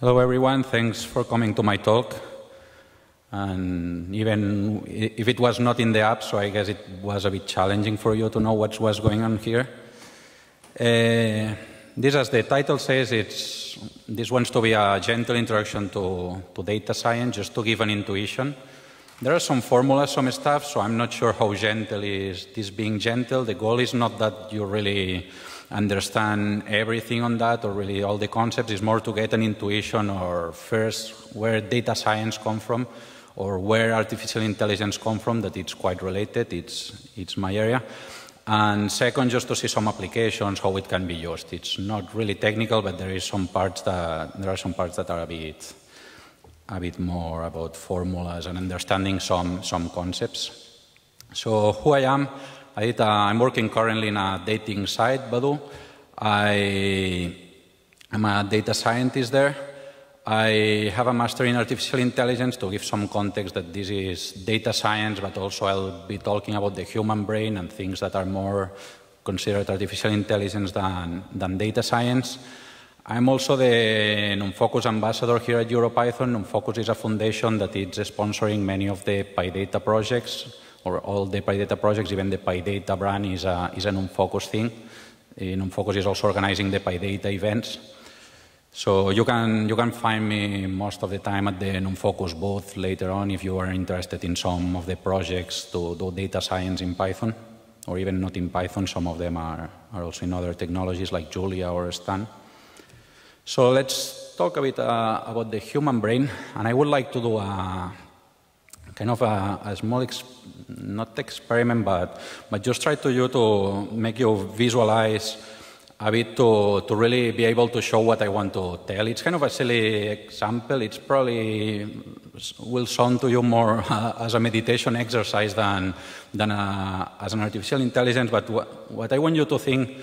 Hello, everyone. Thanks for coming to my talk. And even if it was not in the app, so I guess it was a bit challenging for you to know what was going on here. Uh, this, as the title says, it's, this wants to be a gentle introduction to, to data science, just to give an intuition. There are some formulas, some stuff, so I'm not sure how gentle is this being gentle. The goal is not that you really understand everything on that or really all the concepts. It's more to get an intuition or first where data science come from or where artificial intelligence come from, that it's quite related, it's, it's my area. And second, just to see some applications, how it can be used. It's not really technical, but there is some parts that, there are some parts that are a bit, a bit more about formulas and understanding some, some concepts. So who I am, I uh, am working currently in a dating site, Badoo. I am a data scientist there. I have a master in artificial intelligence to give some context that this is data science, but also I'll be talking about the human brain and things that are more considered artificial intelligence than, than data science. I'm also the NumFocus ambassador here at EuroPython. NumFocus is a foundation that is sponsoring many of the PyData projects or all the PyData projects, even the PyData brand is a, is a NumFocus thing. NumFocus is also organizing the PyData events. So you can, you can find me most of the time at the NumFocus booth later on if you are interested in some of the projects to do data science in Python, or even not in Python, some of them are, are also in other technologies like Julia or Stan. So let's talk a bit uh, about the human brain, and I would like to do a kind of a, a small, ex not experiment, but, but just try to you to make you visualize a bit to, to really be able to show what I want to tell. It's kind of a silly example. It's probably will sound to you more uh, as a meditation exercise than, than a, as an artificial intelligence, but what, what I want you to think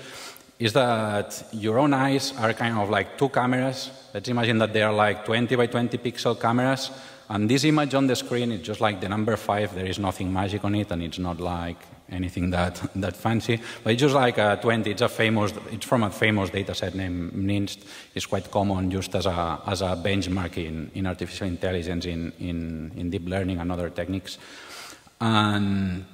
is that your own eyes are kind of like two cameras. Let's imagine that they are like 20 by 20 pixel cameras and this image on the screen is just like the number five. There is nothing magic on it, and it's not like anything that, that fancy. But it's just like a 20. It's a famous. It's from a famous data set named MNIST. It's quite common just as a as a benchmark in, in artificial intelligence, in, in in deep learning and other techniques. And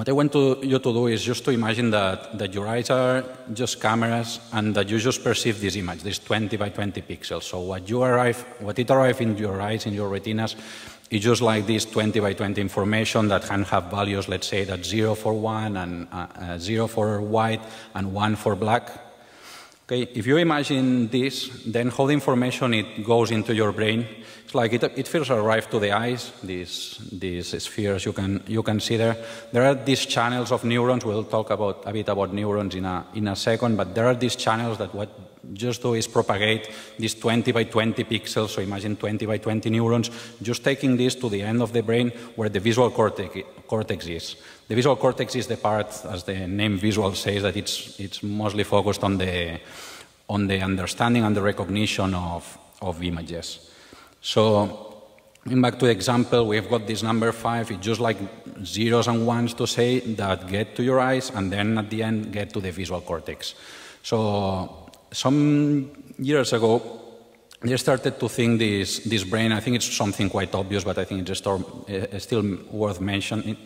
what I want to, you to do is just to imagine that, that your eyes are just cameras and that you just perceive this image, this 20 by 20 pixels. So what you arrive, what it arrives in your eyes, in your retinas, is just like this 20 by 20 information that can have values, let's say that zero for one and uh, uh, zero for white and one for black. Okay, if you imagine this, then how the information it goes into your brain it's like it, it feels arrived to the eyes, these, these spheres you can, you can see there. There are these channels of neurons. We'll talk about, a bit about neurons in a, in a second, but there are these channels that what just do is propagate these 20 by 20 pixels, so imagine 20 by 20 neurons, just taking this to the end of the brain where the visual cortex, cortex is. The visual cortex is the part, as the name visual says, that it's, it's mostly focused on the, on the understanding and the recognition of, of images. So going back to the example, we've got this number five. It's just like zeros and ones to say that get to your eyes and then at the end get to the visual cortex. So some years ago, they started to think this, this brain, I think it's something quite obvious, but I think it's uh, still worth mentioning,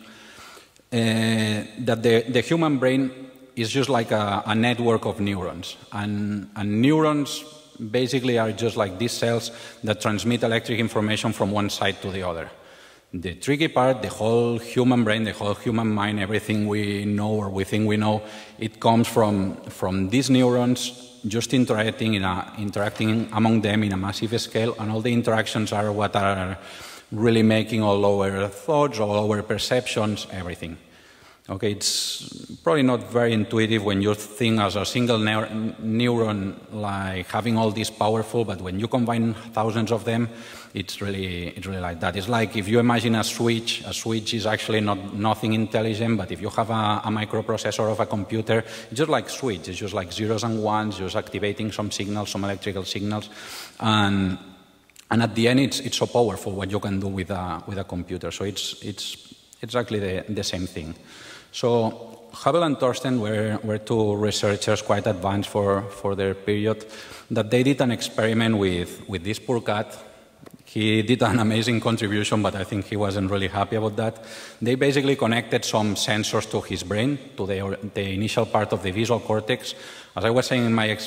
Uh, that the, the human brain is just like a, a network of neurons. And, and neurons basically are just like these cells that transmit electric information from one side to the other. The tricky part, the whole human brain, the whole human mind, everything we know or we think we know, it comes from, from these neurons just interacting, in a, interacting among them in a massive scale, and all the interactions are what are really making all our thoughts, all our perceptions, everything. Okay, it's probably not very intuitive when you think as a single neuron like having all this powerful, but when you combine thousands of them, it's really, it's really like that. It's like if you imagine a switch, a switch is actually not nothing intelligent, but if you have a, a microprocessor of a computer, it's just like switch, it's just like zeros and ones, just activating some signals, some electrical signals, and, and at the end, it's, it's so powerful what you can do with a, with a computer. So it's, it's exactly the, the same thing. So Hubel and Thorsten were, were two researchers quite advanced for, for their period that they did an experiment with, with this poor cat. He did an amazing contribution, but I think he wasn't really happy about that. They basically connected some sensors to his brain, to the, the initial part of the visual cortex. As I was saying in my,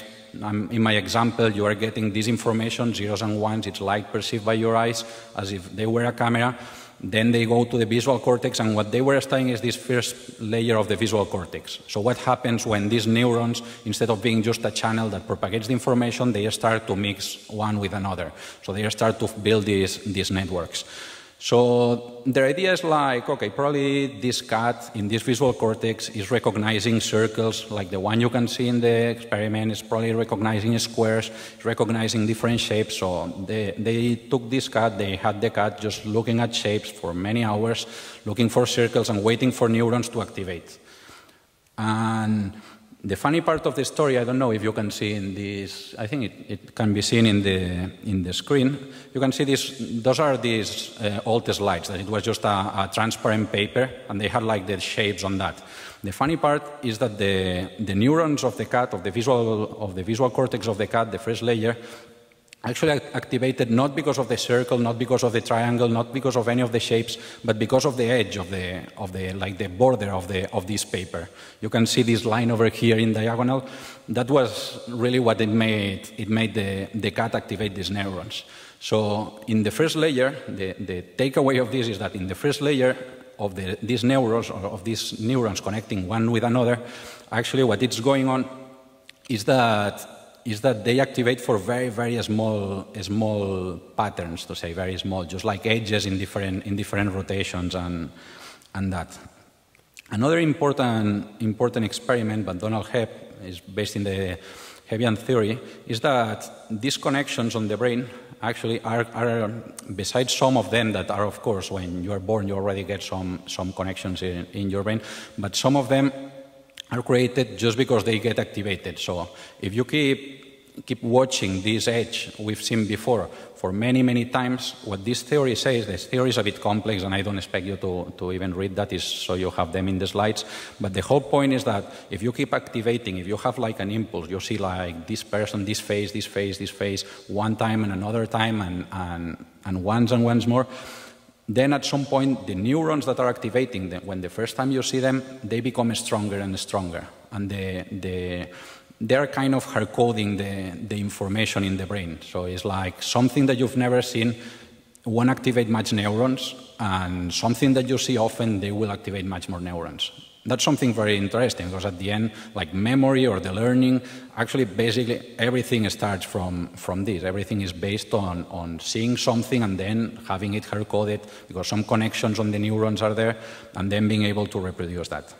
um, in my example, you are getting this information, zeros and ones, it's light perceived by your eyes, as if they were a camera. Then they go to the visual cortex, and what they were studying is this first layer of the visual cortex. So what happens when these neurons, instead of being just a channel that propagates the information, they start to mix one with another. So they start to build these, these networks. So the idea is like, okay, probably this cat in this visual cortex is recognizing circles like the one you can see in the experiment. It's probably recognizing squares, recognizing different shapes. So they, they took this cat, they had the cat just looking at shapes for many hours, looking for circles and waiting for neurons to activate. And the funny part of the story, I don't know if you can see in this, I think it, it can be seen in the, in the screen. You can see this, those are these uh, old slides, that it was just a, a, transparent paper, and they had like the shapes on that. The funny part is that the, the neurons of the cat, of the, visual, of the visual cortex of the cat, the first layer, actually activated not because of the circle, not because of the triangle, not because of any of the shapes, but because of the edge of the, of the like the border of, the, of this paper. You can see this line over here in diagonal. That was really what it made, it made the, the cat activate these neurons. So in the first layer, the, the takeaway of this is that in the first layer of the, these neurons, or of these neurons connecting one with another, actually what is going on is that is that they activate for very, very small, small patterns, to say very small, just like edges in different, in different rotations and, and that. Another important, important experiment by Donald Hebb is based in the Hebbian theory, is that these connections on the brain actually are, are, besides some of them that are, of course, when you are born, you already get some, some connections in, in your brain, but some of them are created just because they get activated. So if you keep keep watching this edge we've seen before for many, many times, what this theory says, this theory is a bit complex and I don't expect you to, to even read that, is so you have them in the slides. But the whole point is that if you keep activating, if you have like an impulse, you see like this person, this face, this face, this face, one time and another time and, and, and once and once more, then at some point, the neurons that are activating them, when the first time you see them, they become stronger and stronger. And the, the, they're kind of hard coding the, the information in the brain. So it's like something that you've never seen won't activate much neurons, and something that you see often, they will activate much more neurons. That's something very interesting because at the end, like memory or the learning, actually basically everything starts from, from this. Everything is based on, on seeing something and then having it hard coded because some connections on the neurons are there and then being able to reproduce that.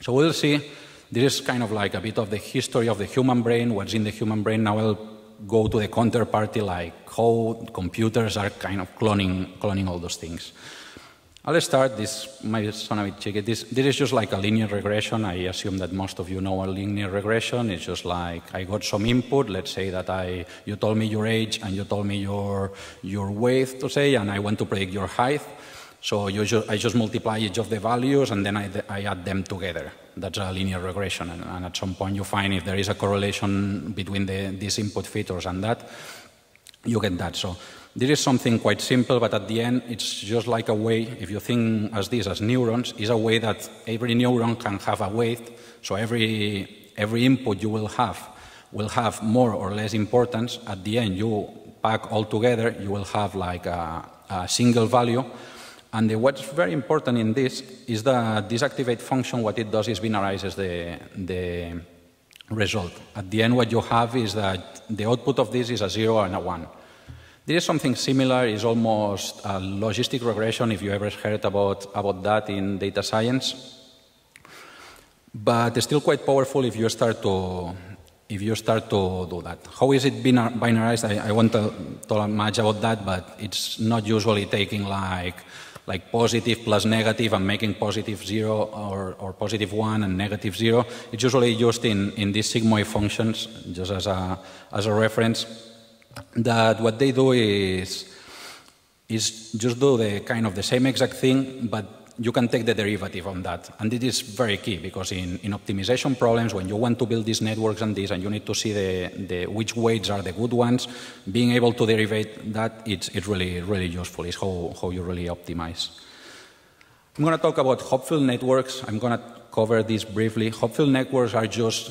So we'll see. This is kind of like a bit of the history of the human brain, what's in the human brain. Now I'll go to the counterparty, like how computers are kind of cloning, cloning all those things. Uh, I'll start, this might sound a bit cheeky. This, this is just like a linear regression. I assume that most of you know a linear regression. It's just like I got some input. Let's say that I, you told me your age and you told me your, your weight, to say, and I want to predict your height. So just, I just multiply each of the values and then I, I add them together. That's a linear regression. And, and, at some point you find if there is a correlation between the, these input features and that, you get that. So this is something quite simple, but at the end, it's just like a way, if you think as this as neurons, is a way that every neuron can have a weight. So every, every input you will have will have more or less importance. At the end, you pack all together, you will have like a, a single value. And the, what's very important in this is that this activate function, what it does is binarizes the, the result. At the end, what you have is that the output of this is a zero and a one. There is something similar, is almost a logistic regression, if you ever heard about, about that in data science. But it's still quite powerful if you start to, if you start to do that. How is it binarized? I, I won't talk much about that, but it's not usually taking like, like positive plus negative and making positive zero or, or positive one and negative zero. It's usually used in, in these sigmoid functions, just as a, as a reference that what they do is, is just do the kind of the same exact thing, but you can take the derivative on that. And it is very key because in, in optimization problems, when you want to build these networks and this, and you need to see the, the which weights are the good ones, being able to derivate that, it's, it's really, really useful. It's how, how you really optimize. I'm going to talk about Hopfield networks. I'm going to cover this briefly. Hopfield networks are just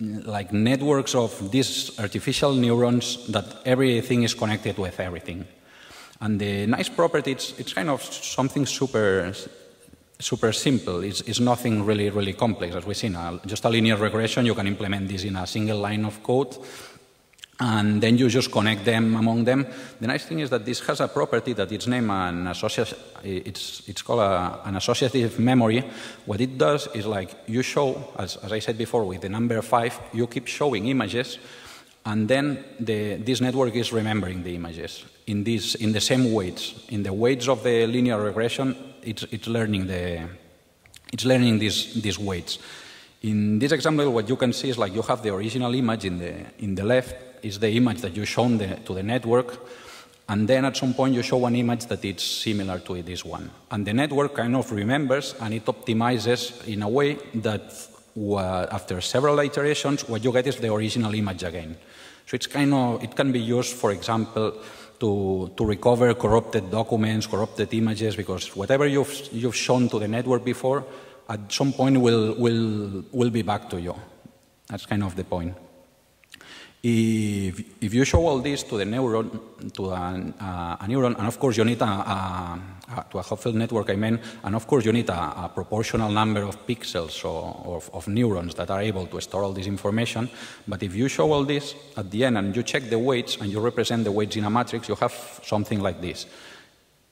mm, like networks of these artificial neurons that everything is connected with everything. And the nice property, it's, it's kind of something super super simple. It's, it's, nothing really, really complex, as we've seen. Just a linear regression, you can implement this in a single line of code, and then you just connect them among them. The nice thing is that this has a property that it's named an it's, it's called a, an associative memory. What it does is like you show, as, as I said before, with the number five, you keep showing images, and then the, this network is remembering the images in, this, in the same weights. In the weights of the linear regression, it's, it's learning, the, it's learning these, these weights. In this example, what you can see is like you have the original image in the, in the left, is the image that you shown the, to the network, and then at some point you show an image that is similar to this one. And the network kind of remembers and it optimizes in a way that after several iterations, what you get is the original image again. So it's kind of, it can be used, for example, to, to recover corrupted documents, corrupted images, because whatever you've, you've shown to the network before, at some point will, will, will be back to you. That's kind of the point. If, if you show all this to the neuron, to a, a, a neuron, and of course you need a, a, to a Hopfield network, I mean, and of course you need a, proportional number of pixels or, of, of neurons that are able to store all this information. But if you show all this at the end and you check the weights and you represent the weights in a matrix, you have something like this.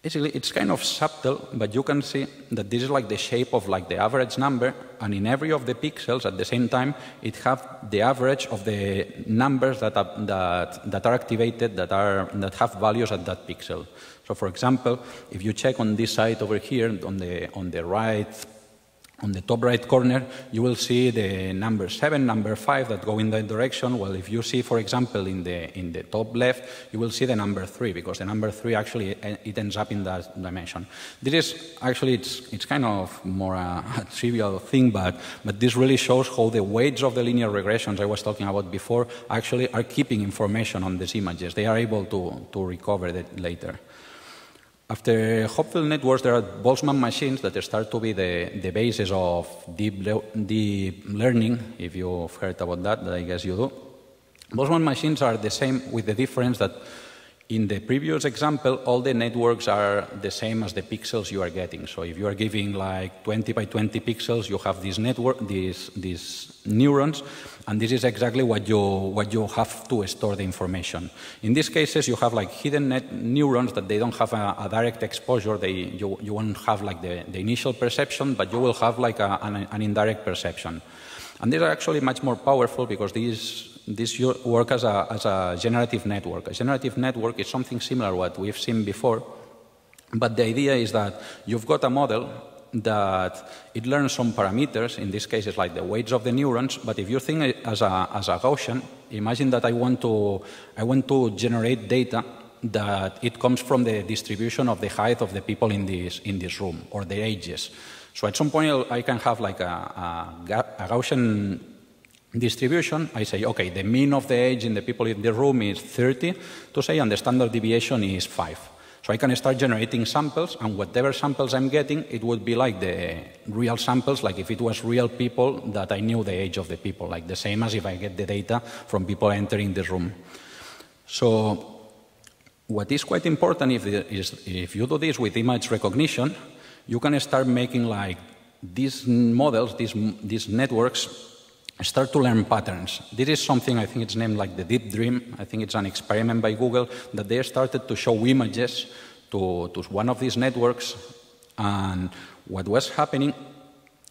Basically, it's kind of subtle, but you can see that this is like the shape of like the average number, and in every of the pixels at the same time, it have the average of the numbers that are, that, that are activated that, are, that have values at that pixel. So for example, if you check on this side over here, on the, on the right on the top right corner, you will see the number 7, number 5 that go in that direction. Well, if you see, for example, in the, in the top left, you will see the number 3, because the number 3 actually eh, it ends up in that dimension. This is actually, it's, it's kind of more a, a trivial thing, but, but this really shows how the weights of the linear regressions I was talking about before actually are keeping information on these images. They are able to, to recover that later. After Hopfield networks, there are Boltzmann machines that start to be the, the basis of deep, le deep learning, if you've heard about that, that I guess you do. Boltzmann machines are the same with the difference that in the previous example, all the networks are the same as the pixels you are getting. So if you are giving like 20 by 20 pixels, you have this network, these, these neurons, and this is exactly what you, what you have to store the information. In these cases, you have like hidden neurons that they don't have a, a direct exposure. They, you, you won't have like the, the initial perception, but you will have like a, an, an indirect perception. And these are actually much more powerful because these this work as a, as a generative network. A generative network is something similar to what we've seen before, but the idea is that you've got a model that it learns some parameters, in this case it's like the weights of the neurons, but if you think as a, as a Gaussian, imagine that I want, to, I want to generate data that it comes from the distribution of the height of the people in this, in this room, or their ages. So at some point I can have like a, a, a Gaussian distribution, I say, okay, the mean of the age in the people in the room is 30, to say, and the standard deviation is 5. So I can start generating samples, and whatever samples I'm getting, it would be like the real samples, like if it was real people that I knew the age of the people, like the same as if I get the data from people entering the room. So what is quite important if, is if you do this with image recognition, you can start making like these models, these, these networks, start to learn patterns. This is something I think it's named like the Deep Dream. I think it's an experiment by Google that they started to show images to, to one of these networks. And what was happening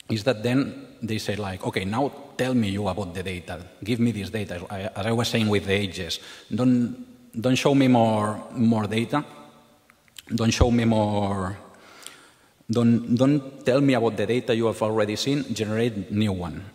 is that then they said like, okay, now tell me you about the data. Give me this data. I, as I was saying with the ages, don't, don't show me more, more data. Don't show me more, don't, don't tell me about the data you have already seen, generate new one.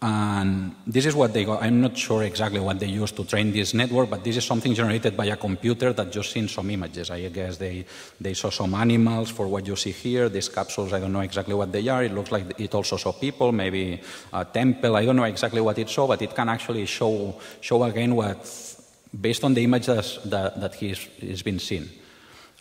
And this is what they got. I'm not sure exactly what they used to train this network, but this is something generated by a computer that just seen some images. I guess they, they saw some animals for what you see here. These capsules, I don't know exactly what they are. It looks like it also saw people, maybe a temple. I don't know exactly what it saw, but it can actually show, show again what, based on the images that, that he's, he's been seen.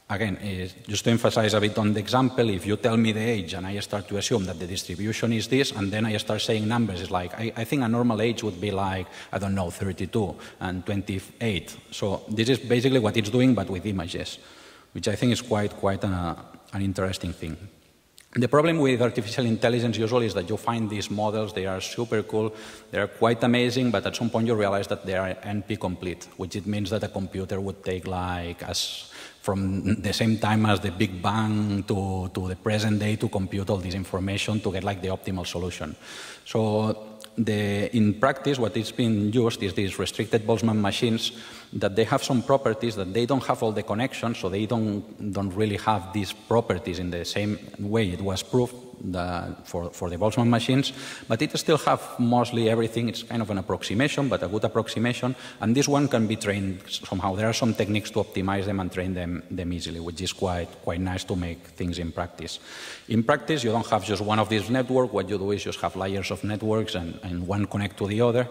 Again, uh, just to emphasize a bit on the example, if you tell me the age and I start to assume that the distribution is this, and then I start saying numbers, it's like, I, I, think a normal age would be like, I don't know, 32 and 28. So this is basically what it's doing, but with images, which I think is quite, quite an, uh, an interesting thing. The problem with artificial intelligence usually is that you find these models, they are super cool, they are quite amazing, but at some point you realize that they are NP complete, which it means that a computer would take like as from the same time as the Big Bang to, to the present day to compute all this information to get like the optimal solution. So the, in practice, what is being used is these restricted Boltzmann machines that they have some properties that they don't have all the connections, so they don't, don't really have these properties in the same way it was proved for, for the Boltzmann machines, but it still have mostly everything. It's kind of an approximation, but a good approximation, and this one can be trained somehow. There are some techniques to optimize them and train them, them easily, which is quite, quite nice to make things in practice. In practice, you don't have just one of these networks. What you do is just have layers of networks and, and one connect to the other.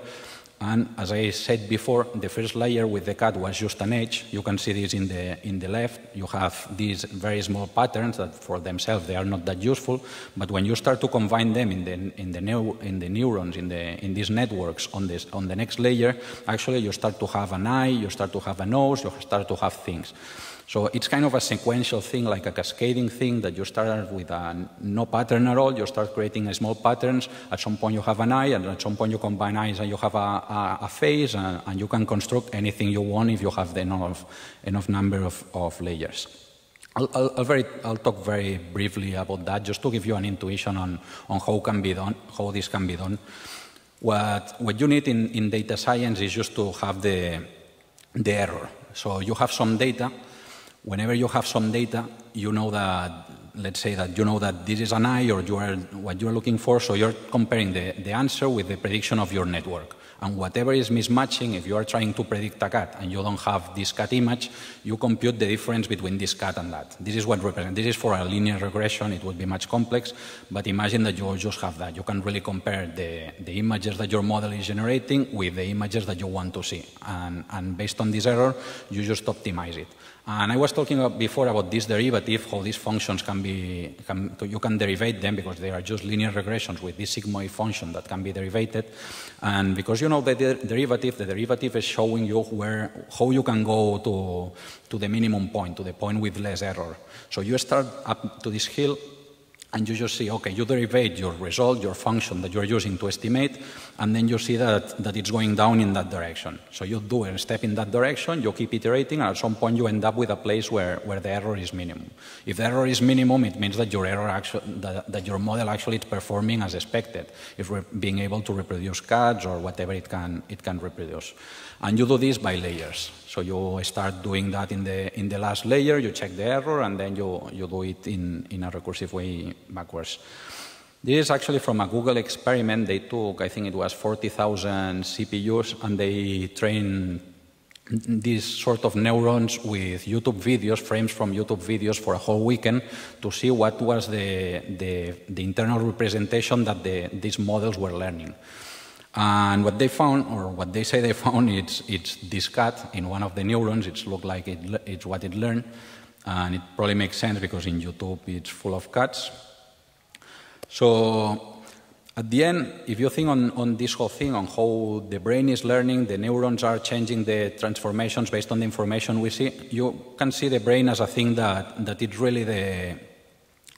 And as I said before, the first layer with the cat was just an edge. You can see this in the, in the left. You have these very small patterns that for themselves they are not that useful. But when you start to combine them in the, in the, neu, in the neurons, in, the, in these networks on, this, on the next layer, actually you start to have an eye, you start to have a nose, you start to have things. So it's kind of a sequential thing, like a cascading thing that you start with a no pattern at all. You start creating small patterns. At some point you have an eye, and at some point you combine eyes and you have a, a, a face, and, and, you can construct anything you want if you have enough, enough number of, of layers. I'll, I'll, very, I'll, talk very briefly about that, just to give you an intuition on, on how can be done, how this can be done. What, what you need in, in data science is just to have the, the error. So you have some data, whenever you have some data, you know that, let's say that you know that this is an eye or you are what you're looking for, so you're comparing the, the answer with the prediction of your network. And whatever is mismatching, if you are trying to predict a cat and you don't have this cat image, you compute the difference between this cat and that. This is what represents. This is for a linear regression. It would be much complex, but imagine that you just have that. You can really compare the, the images that your model is generating with the images that you want to see. And, and based on this error, you just optimize it. And I was talking before about this derivative, how these functions can be, can, you can derivate them because they are just linear regressions with this sigmoid function that can be derivated. And because you know the der derivative, the derivative is showing you where, how you can go to, to the minimum point, to the point with less error. So you start up to this hill and you just see, okay, you derivate your result, your function that you're using to estimate, and then you see that, that it's going down in that direction. So you do a step in that direction, you keep iterating, and at some point you end up with a place where, where the error is minimum. If the error is minimum, it means that your error that, that your model actually is performing as expected, if we're being able to reproduce cats or whatever it can, it can reproduce. And you do this by layers. So you start doing that in the, in the last layer, you check the error, and then you, you do it in, in a recursive way backwards. This is actually from a Google experiment. They took, I think it was 40,000 CPUs, and they trained these sort of neurons with YouTube videos, frames from YouTube videos for a whole weekend to see what was the, the, the internal representation that the, these models were learning. And what they found, or what they say they found, it's, it's this cat in one of the neurons. It's looked like it, it's what it learned. And it probably makes sense because in YouTube it's full of cats. So at the end, if you think on, on this whole thing, on how the brain is learning, the neurons are changing the transformations based on the information we see, you can see the brain as a thing that, that it's really the,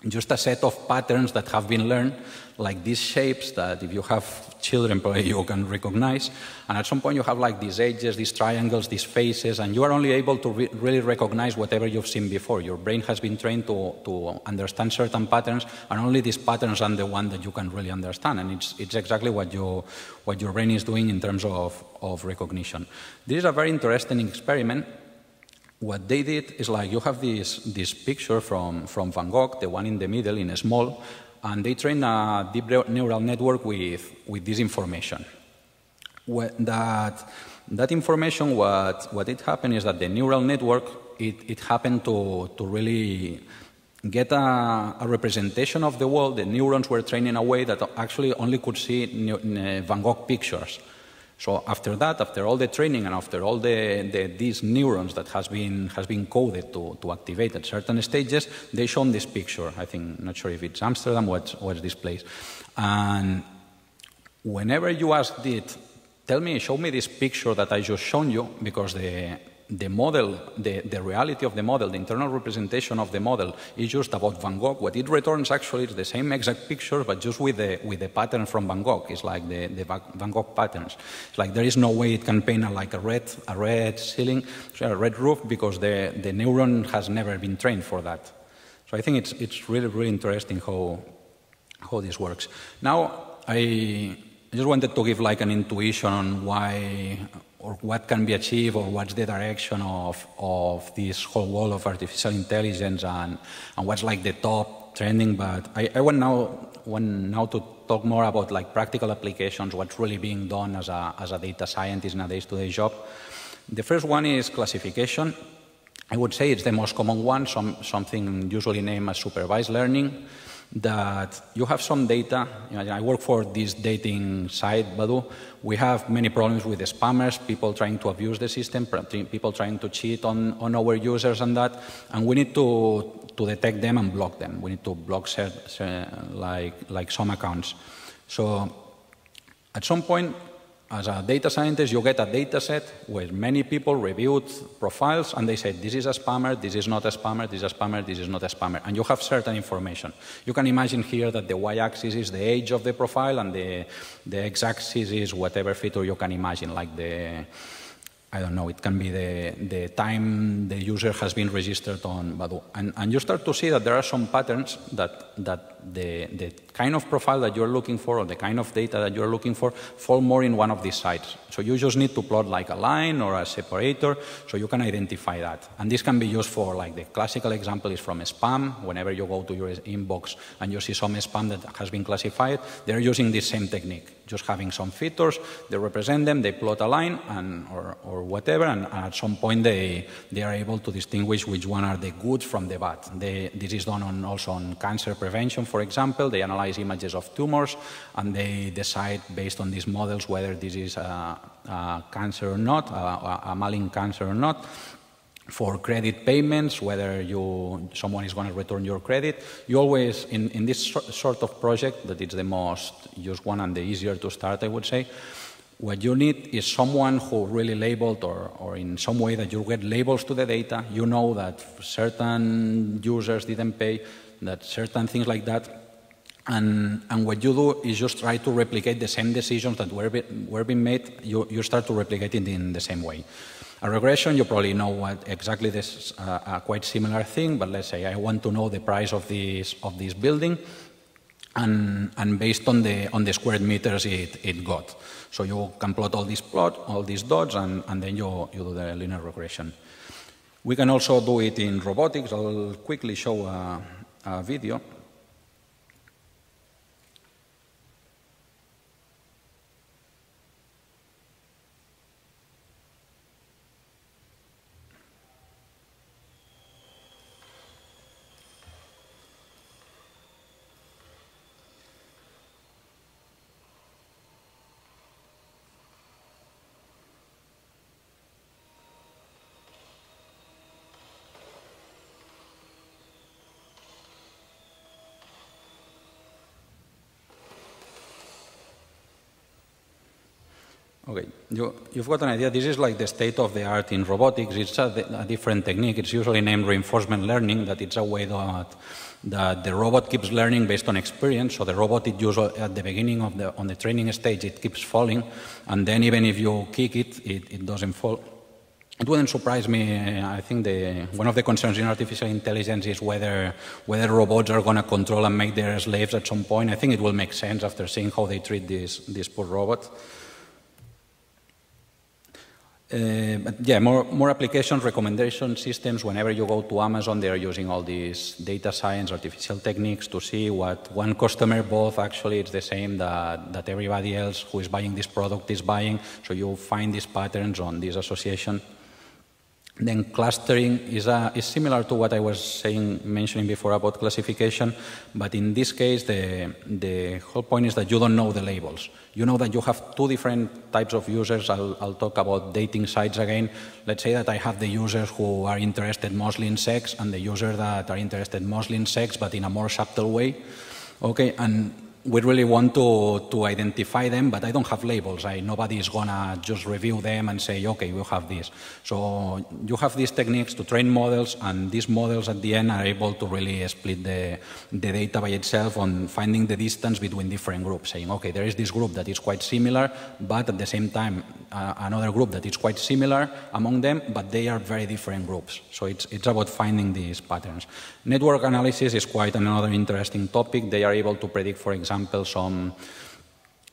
just a set of patterns that have been learned, like these shapes that if you have children probably you can recognize. And at some point you have like these edges, these triangles, these faces, and you are only able to re really recognize whatever you've seen before. Your brain has been trained to, to understand certain patterns, and only these patterns are the one that you can really understand. And it's, it's exactly what, you, what your brain is doing in terms of, of recognition. This is a very interesting experiment what they did is like you have this, this picture from, from Van Gogh, the one in the middle in a small, and they trained a deep neural network with, with this information. That, that information, what, what it happened is that the neural network, it, it happened to, to really get a, a, representation of the world. The neurons were trained in a way that actually only could see Van Gogh pictures. So after that, after all the training and after all the, the, these neurons that has been, has been coded to, to activate at certain stages, they shown this picture. I think, not sure if it's Amsterdam, what's, what's this place. And whenever you ask it, tell me, show me this picture that I just shown you, because the, the model, the, the reality of the model, the internal representation of the model is just about Van Gogh. What it returns actually is the same exact picture, but just with the, with the pattern from Van Gogh. It's like the, the Van Gogh patterns. It's like there is no way it can paint a, like a red, a red ceiling, a red roof, because the, the neuron has never been trained for that. So I think it's, it's really, really interesting how, how this works. Now, I just wanted to give like an intuition on why or what can be achieved or what's the direction of, of this whole world of artificial intelligence and, and what's like the top trending. But I, I want now want now to talk more about like practical applications, what's really being done as a, as a data scientist in a day-to-day -day job. The first one is classification. I would say it's the most common one, some, something usually named as supervised learning that you have some data. I work for this dating site, Badoo. We have many problems with the spammers, people trying to abuse the system, people trying to cheat on, on our users and that. And we need to, to detect them and block them. We need to block like, like some accounts. So at some point, as a data scientist, you get a data set where many people reviewed profiles and they said, this is a spammer, this is not a spammer, this is a spammer, this is not a spammer. And you have certain information. You can imagine here that the y-axis is the age of the profile and the, the x-axis is whatever feature you can imagine, like the, I don't know, it can be the, the time the user has been registered on Badoo. And, and you start to see that there are some patterns that, that the, the kind of profile that you're looking for or the kind of data that you're looking for fall more in one of these sites. So you just need to plot like a line or a separator so you can identify that. And this can be used for like the classical example is from spam. Whenever you go to your inbox and you see some spam that has been classified, they're using this same technique, just having some features, they represent them, they plot a line and, or, or whatever, and, at some point they, they are able to distinguish which one are the good from the bad. They, this is done on, also on cancer prevention, for example. They analyze images of tumors and they decide based on these models whether this is a, a cancer or not, a, a malign cancer or not for credit payments, whether you, someone is going to return your credit. You always, in, in this sort of project, that it's the most used one and the easier to start, I would say, what you need is someone who really labeled or, or in some way that you get labels to the data. You know that certain users didn't pay, that certain things like that and, and, what you do is just try to replicate the same decisions that were, be, were being made, you, you, start to replicate it in the same way. A regression, you probably know what exactly this uh, a quite similar thing, but let's say I want to know the price of this, of this building, and, and based on the, on the square meters it, it got. So you can plot all these plot, all these dots, and, and then you, you do the linear regression. We can also do it in robotics. I'll quickly show a, a video. Okay, you, have got an idea. This is like the state of the art in robotics. It's a, a, different technique. It's usually named reinforcement learning, that it's a way that, that the robot keeps learning based on experience. So the robot, it usually, at the beginning of the, on the training stage, it keeps falling. And then even if you kick it, it, it doesn't fall. It wouldn't surprise me. Uh, I think the, one of the concerns in artificial intelligence is whether, whether robots are going to control and make their slaves at some point. I think it will make sense after seeing how they treat this, this poor robot. Uh, but yeah, more, more application recommendation systems. Whenever you go to Amazon, they are using all these data science, artificial techniques to see what one customer bought. Actually, it's the same that, that everybody else who is buying this product is buying. So you find these patterns on this association. Then clustering is, a, is similar to what I was saying, mentioning before about classification, but in this case, the, the whole point is that you don't know the labels. You know that you have two different types of users. I'll, I'll talk about dating sites again. Let's say that I have the users who are interested mostly in sex and the users that are interested mostly in sex, but in a more subtle way. Okay, and we really want to, to identify them, but I don't have labels. I, nobody is going to just review them and say, okay, we have this. So you have these techniques to train models, and these models at the end are able to really split the, the data by itself on finding the distance between different groups, saying, okay, there is this group that is quite similar, but at the same time, uh, another group that is quite similar among them, but they are very different groups. So it's, it's about finding these patterns. Network analysis is quite another interesting topic. They are able to predict, for example, some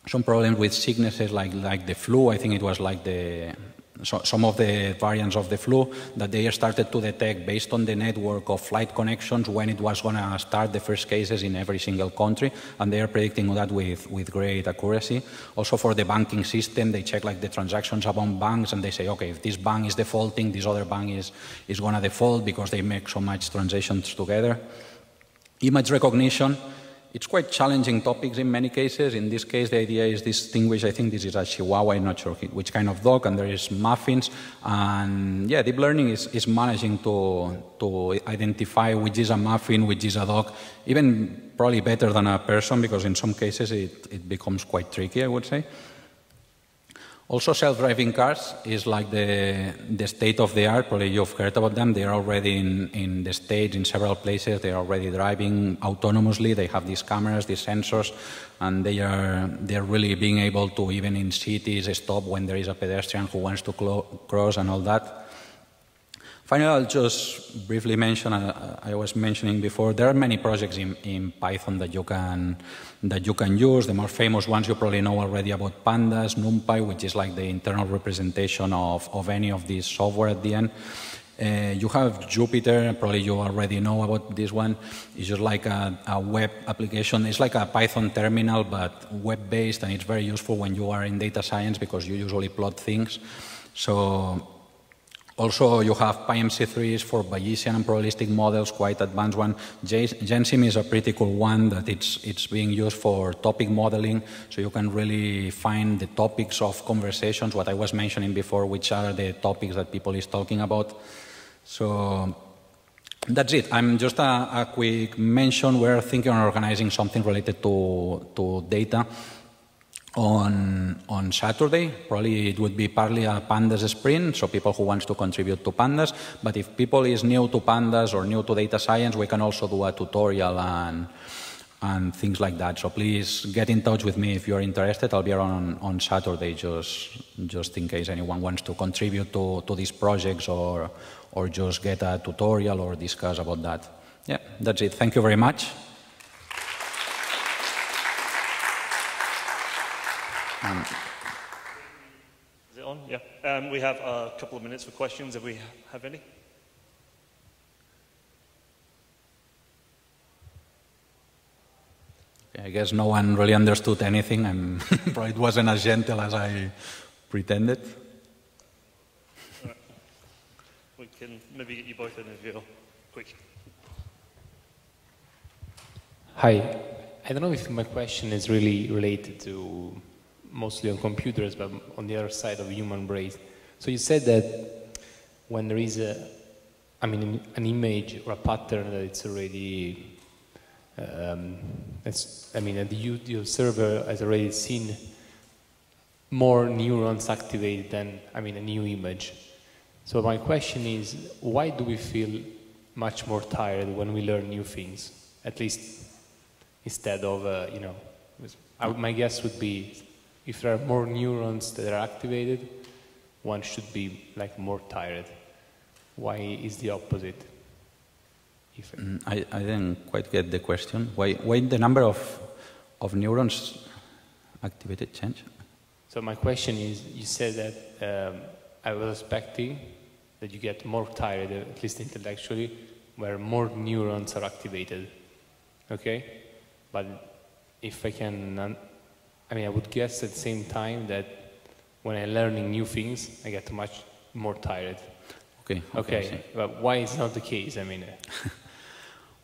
some problems with sicknesses like, like the flu. I think it was like the so, some of the variants of the flu that they started to detect based on the network of flight connections when it was going to start the first cases in every single country, and they are predicting that with, with great accuracy. Also for the banking system, they check like the transactions among banks, and they say, okay, if this bank is defaulting, this other bank is, is going to default because they make so much transactions together. Image recognition, it's quite challenging topics in many cases. In this case, the idea is distinguish, I think this is a Chihuahua, I'm not sure which kind of dog, and there is muffins. And yeah, deep learning is, is managing to, to identify which is a muffin, which is a dog, even probably better than a person, because in some cases it, it becomes quite tricky, I would say. Also, self-driving cars is like the, the state of the art. Probably you've heard about them. They are already in, in the stage in several places. They are already driving autonomously. They have these cameras, these sensors, and they are they're really being able to even in cities stop when there is a pedestrian who wants to cross and all that. Finally, I'll just briefly mention, uh, I was mentioning before, there are many projects in, in Python that you can that you can use. The more famous ones you probably know already about Pandas, NumPy, which is like the internal representation of, of any of these software at the end. Uh, you have Jupyter, probably you already know about this one. It's just like a, a, web application. It's like a Python terminal, but web-based, and it's very useful when you are in data science because you usually plot things. So also, you have PyMC3s for Bayesian and probabilistic models, quite advanced one. Gensim is a pretty cool one that it's, it's being used for topic modeling, so you can really find the topics of conversations, what I was mentioning before, which are the topics that people is talking about. So that's it. I'm just a, a quick mention. We're thinking on organizing something related to, to data on, on Saturday. Probably it would be partly a pandas sprint, so people who wants to contribute to pandas. But if people is new to pandas or new to data science, we can also do a tutorial and, and things like that. So please get in touch with me if you're interested. I'll be around on, on Saturday just, just in case anyone wants to contribute to, to these projects or, or just get a tutorial or discuss about that. Yeah, that's it. Thank you very much. Um, Is it on? Yeah. Um, we have a couple of minutes for questions if we have any. I guess no one really understood anything, and it wasn't as gentle as I pretended. Right. We can maybe get you both in if you're quick. Hi. I don't know if my question is really related to mostly on computers, but on the other side of human brain. So you said that when there is a, I mean, an image or a pattern that it's already, um, it's, I mean, the, the server has already seen more neurons activated than, I mean, a new image. So my question is, why do we feel much more tired when we learn new things? At least instead of, uh, you know, I, my guess would be if there are more neurons that are activated, one should be like more tired. Why is the opposite? Mm, I, I didn't quite get the question. Why, why the number of, of neurons activated change? So my question is, you said that um, I was expecting that you get more tired, at least intellectually, where more neurons are activated. Okay? But if I can, I mean, I would guess at the same time that when I'm learning new things, I get much more tired. Okay. Okay, but why is not the case? I mean, uh,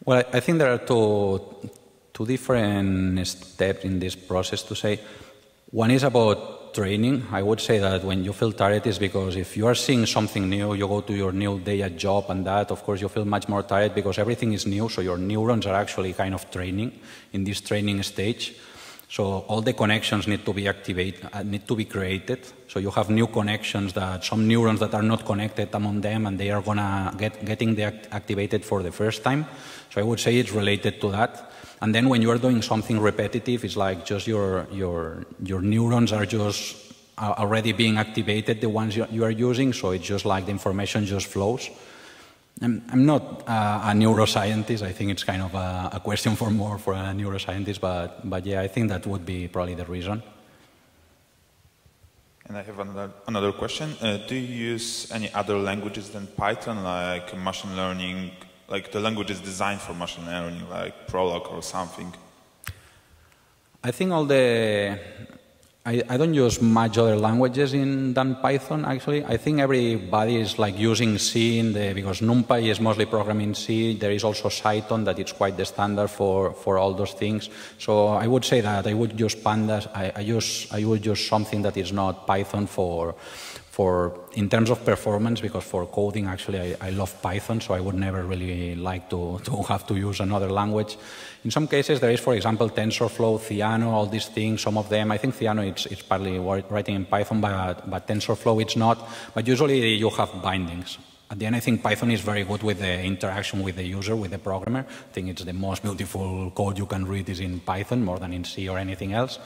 Well, I think there are two, two different steps in this process to say. One is about training. I would say that when you feel tired is because if you are seeing something new, you go to your new day at job and that, of course, you feel much more tired because everything is new, so your neurons are actually kind of training in this training stage. So all the connections need to be activated, uh, need to be created. So you have new connections that some neurons that are not connected among them, and they are gonna get getting the act activated for the first time. So I would say it's related to that. And then when you are doing something repetitive, it's like just your your your neurons are just uh, already being activated, the ones you, you are using. So it's just like the information just flows. I'm, I'm not uh, a neuroscientist. I think it's kind of a, a, question for more for a neuroscientist, but, but yeah, I think that would be probably the reason. And I have another, another question. Uh, do you use any other languages than Python, like machine learning, like the language is designed for machine learning, like Prolog or something? I think all the I, I, don't use much other languages in than Python actually. I think everybody is like using C in the, because NumPy is mostly programming C. There is also Cython that it's quite the standard for, for all those things. So I would say that I would use pandas. I, I use I would use something that is not Python for for in terms of performance because for coding actually I, I love Python so I would never really like to, to have to use another language. In some cases, there is, for example, TensorFlow, Theano, all these things. Some of them, I think Theano it's, it's partly writing in Python, but, but TensorFlow it's not. But usually you have bindings. At the end, I think Python is very good with the interaction with the user, with the programmer. I think it's the most beautiful code you can read is in Python more than in C or anything else.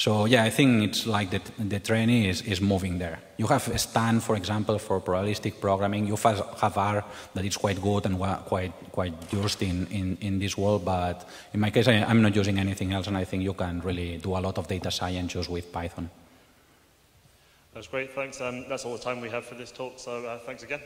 So yeah, I think it's like the, the trend is, is moving there. You have Stan, for example, for probabilistic programming. You have R that is quite good and quite quite used in, in, in this world, but in my case, I, am not using anything else, and I think you can really do a lot of data science just with Python. That's great, thanks. Um, that's all the time we have for this talk, so uh, thanks again.